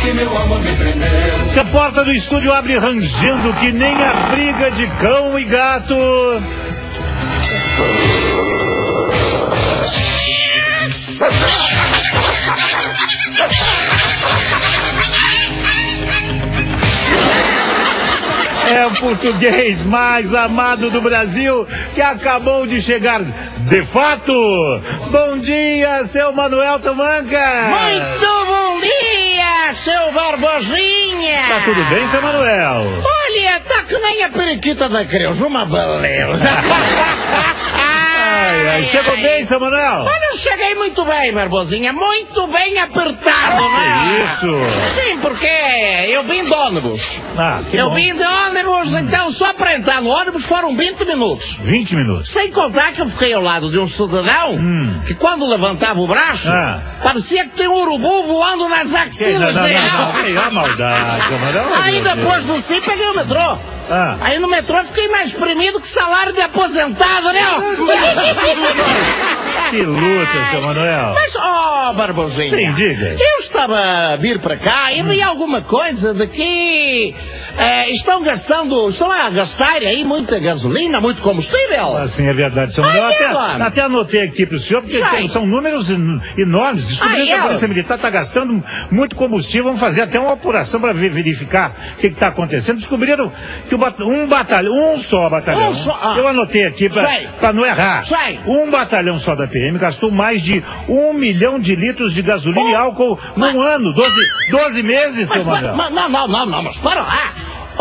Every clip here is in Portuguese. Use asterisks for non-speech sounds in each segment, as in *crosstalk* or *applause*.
que meu amor me prendeu. Se a porta do estúdio abre rangendo que nem a briga de cão e gato. É o português mais amado do Brasil que acabou de chegar de fato. Bom dia, seu Manuel Tamanca. Muito bom seu Barbosinha! Tá tudo bem, seu Manuel? Olha, tá que nem a periquita da Creuza, uma beleza. *laughs* Ai, ai, chegou bem, seu Manuel? Olha, eu cheguei muito bem, Barbosinha, muito bem apertado, né? Isso. Sim, porque eu vim de ônibus. Ah, que eu bom. vim de ônibus, então só pra entrar no ônibus foram 20 minutos. 20 minutos. Sem contar que eu fiquei ao lado de um cidadão que quando levantava o braço, Ah. parecia que tem um urubu voando nas Que- axilas não, dele. não, Aí, a maldade. Aí meu Deus. depois do sim peguei o metrô. Ah. Aí no metrô fiquei mais espremido que salário de aposentado, né? *laughs* Que luta, seu Manuel. Mas, ó, Barbosinha. Sim, diga. Eu estava a vir para cá e vi alguma coisa de eh, estão gastando, estão a gastar aí muita gasolina, muito combustível. Assim é verdade, Manuel. Ai, Até, ela. até anotei aqui pro senhor, porque tem- são números en- enormes. Descobriram que a. Polícia Militar está gastando muito combustível. Vamos fazer até uma apuração para verificar o que está acontecendo. Descobriram que o um batalhão, um só batalhão. Um só, ah. Eu anotei aqui para não errar. Sai. Um batalhão só da PM gastou mais de um milhão de litros de gasolina e álcool num ano. 12, 12 meses, Mas, seu mas, Manuel. mas- não, não, não, não, mas para lá.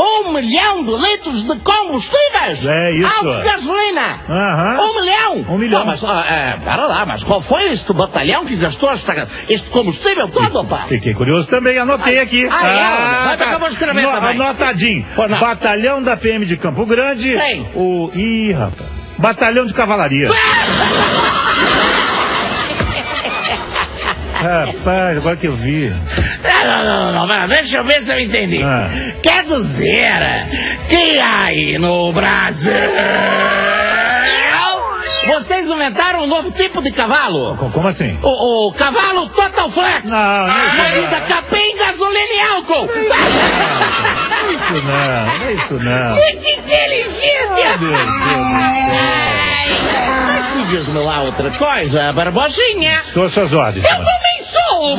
Um milhão de litros de combustíveis! É isso. Álcool, gasolina! Aham. Um milhão! Um milhão. Não, mas, ah, é, para lá, mas qual foi este batalhão que gastou esta, este combustível todo, pá? Fiquei curioso também, anotei Ai, aqui. ela, vai pra cá, eu vou escrever No- também. Anotadinho. Batalhão da PM de Campo Grande. Sim. O. Ih, rapaz. Batalhão de Cavalaria. *laughs* Rapaz, agora que eu vi. Não, não, não, não, não, deixa eu ver se eu entendi. Ah. Quer dizer que aí no Brasil vocês inventaram um novo tipo de cavalo? Co- Como assim? O, o cavalo Total Flex! Não, não é isso Moída capim, gasolina e álcool! Não é isso não, não é isso não. Muito inteligente! Ai, meu Deus. Mas digas-me lá outra coisa, Barbosinha. Estou às suas ordens. Eu também sou!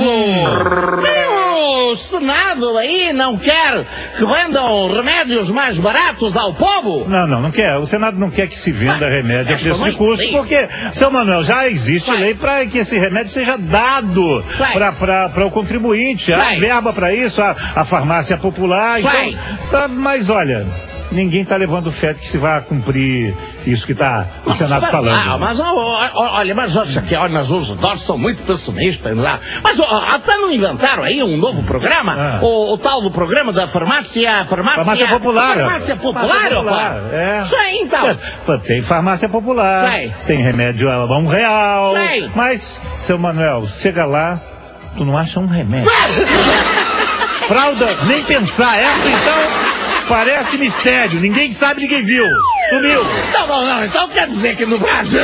O Senado aí não quer que vendam remédios mais baratos ao povo? Não, não, não quer. O Senado não quer que se venda remédio a preço de custo, tem. porque, seu Manuel, já existe Vai. lei para que esse remédio seja dado para o contribuinte. Há verba para isso, a, a farmácia popular. Vai. Então, tá, mas olha, ninguém está levando fé de que se vai cumprir isso que está o Senado mas, falando. Ah, mas olha, mas acha que olha, mas os idosos são muito pessimistas. Lá. Mas até não inventaram aí um novo programa? Ah. O, o tal do programa da farmácia. Farmácia, Farmácia popular. Farmácia popular, Farmácia popular, é. Isso aí, então. É, Tem farmácia popular, Sei. tem remédio a um real. Sei. Mas, seu Manuel, chega lá, tu não acha um remédio. Fralda, nem pensar. Essa então parece mistério. Ninguém sabe, ninguém viu. Sumiu. Tá bom, não. Então quer dizer que no Brasil.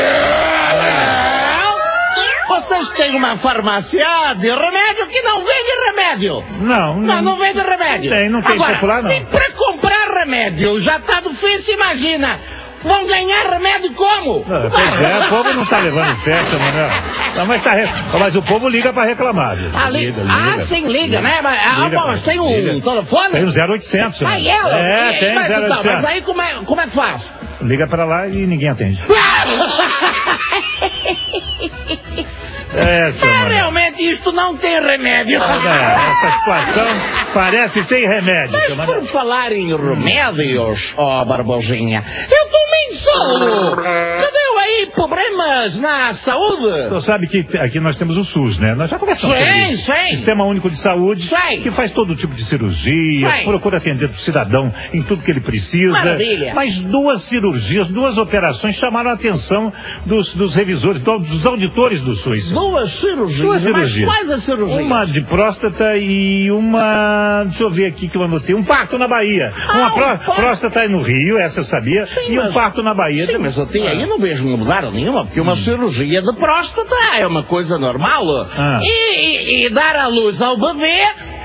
Vocês têm uma farmácia de remédio que não vende remédio. Não, Não, não vende remédio. Tem, não tem Agora, popular, não. se pra comprar remédio já tá difícil, imagina. Vão ganhar remédio como? Ah, Pois é, o povo não tá levando seu Manuel. Não, mas, tá re- mas o povo liga pra reclamar. viu? Ah, li- ah, sim, liga, né? Mas, ah, Liga, mas tem um liga. telefone? Tem o 0800. seu Ah, Manuel. é? É, tem mas, então, 0800. mas aí como é, como é que faz? Liga pra lá e ninguém atende. *laughs* É, Ah, Manuel. realmente isto não tem remédio. É, essa situação parece sem remédio. Mas por falar em remédios, ó Barbosinha, eu também sou. Cadê aí problemas na saúde? Tu sabe que aqui nós temos o SUS, né? Nós já conversamos Sim, isso. sim. Sistema Único de Saúde, Sim. que faz todo tipo de cirurgia, Sim. procura atender o cidadão em tudo que ele precisa. Maravilha. Mas duas cirurgias, duas operações chamaram a atenção dos, dos revisores, do- dos auditores do SUS. Duas cirurgias. Duas Mas cirurgias. quais as cirurgias? Uma de próstata e uma. Deixa eu ver aqui que eu anotei. Um parto na Bahia. Ah, uma um pró- parto. próstata aí no Rio, essa eu sabia. Sim, e um mas- parto na Bahia. Sim, mas até aí não vejo mudar nenhuma, porque uma cirurgia de próstata é uma coisa normal. Ah. E, e- e dar à luz ao bebê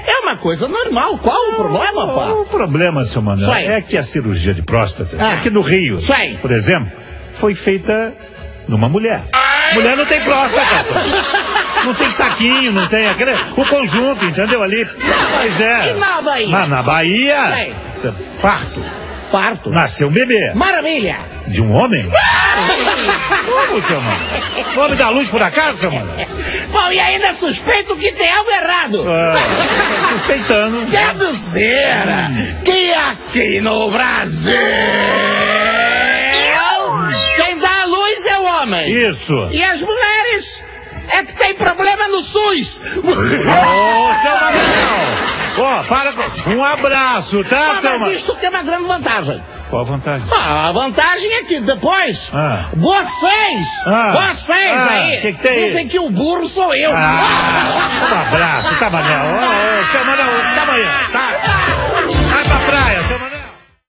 É uma coisa normal. Qual o problema, pá? O problema, seu Manuel, aí. é que a cirurgia de próstata, Ah. aqui no Rio, aí. por exemplo, foi feita numa mulher. Mulher não tem próstata, não tem saquinho, não tem aquele. O conjunto, entendeu? Ali. Pois é. E na Bahia? Mas na Bahia, Sei. parto. Parto. Nasceu um bebê. Maravilha. De um homem? Como, seu mano? O homem da luz por acaso, seu mano? Bom, e ainda suspeito que tem algo errado. Ah, suspeitando. Quer dizer que aqui no Brasil quem dá a luz é o homem. Isso. E as mulheres é que tem problema no SUS. Ô, seu Manuel! Ó, para com... Um abraço, tá, Ah, seu mas isto tem uma grande vantagem. Qual a vantagem? Ah, a vantagem é que depois, Ah. vocês, Ah. vocês Ah, aí, que que dizem que o burro sou eu. Ah, um abraço, tá, Manel? Ô, ô, seu Manuel, tá amanhã, tá?